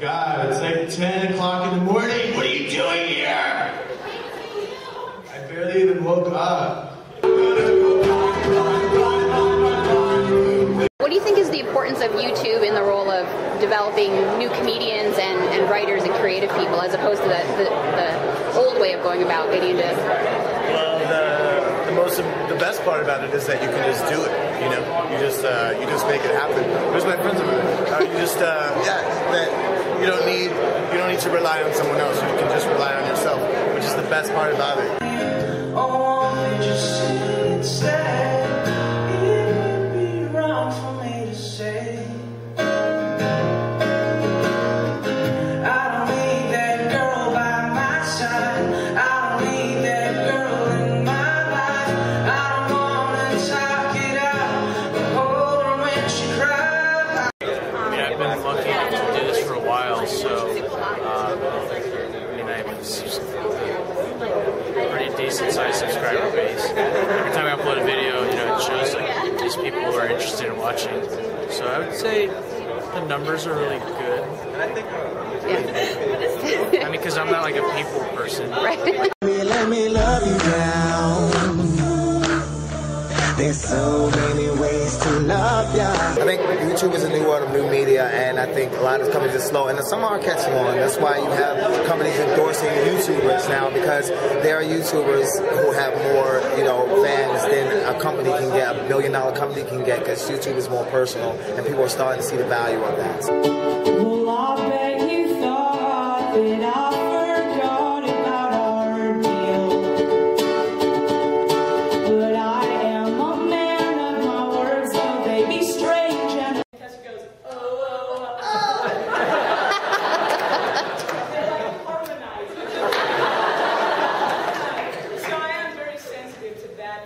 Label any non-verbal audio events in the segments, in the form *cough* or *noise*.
God, it's like 10 o'clock in the morning. What are you doing here? I barely even woke up. What do you think is the importance of YouTube in the role of developing new comedians and, and writers and creative people as opposed to the, the, the old way of going about getting into most the best part about it is that you can just do it. You know, you just uh, you just make it happen. Where's my friends over there? Uh, you just uh, yeah, that you don't need you don't need to rely on someone else. You can just rely on yourself, which is the best part about it. While, so um, I mean, I have a s- pretty decent sized subscriber base. Every time I upload a video, you know, it shows like these people who are interested in watching. So I would say the numbers are really good. I mean, because I'm not like a people person. right? *laughs* Let me love you down. There's so many I think YouTube is a new world of new media, and I think a lot of companies are slow, and some are catching on. That's why you have companies endorsing YouTubers now because there are YouTubers who have more, you know, fans than a company can get, a billion dollar company can get, because YouTube is more personal, and people are starting to see the value of that. Well,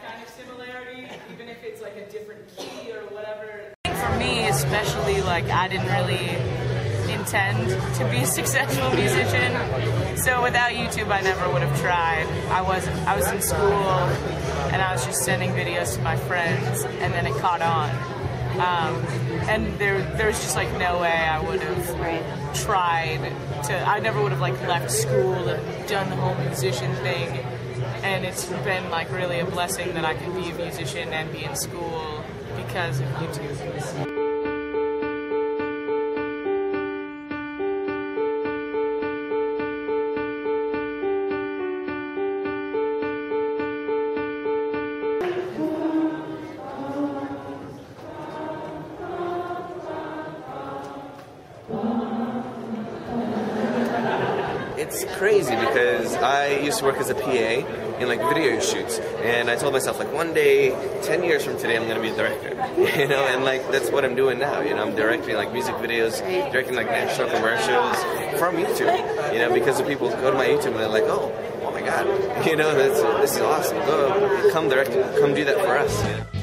kind of similarity, even if it's like a different key or whatever. For me, especially, like I didn't really intend to be *laughs* a successful musician. So without YouTube, I never would have tried. I was I was in school, and I was just sending videos to my friends, and then it caught on. Um, and there there was just like no way I would have tried to. I never would have like left school and done the whole musician thing. And it's been like really a blessing that I can be a musician and be in school because of YouTube. It's crazy because I used to work as a PA in like video shoots, and I told myself like one day, ten years from today, I'm gonna be a director, *laughs* you know, and like that's what I'm doing now. You know, I'm directing like music videos, directing like national commercials from YouTube, you know, because the people go to my YouTube and they're like, oh, oh my God, *laughs* you know, this is awesome. Go, come direct, come do that for us.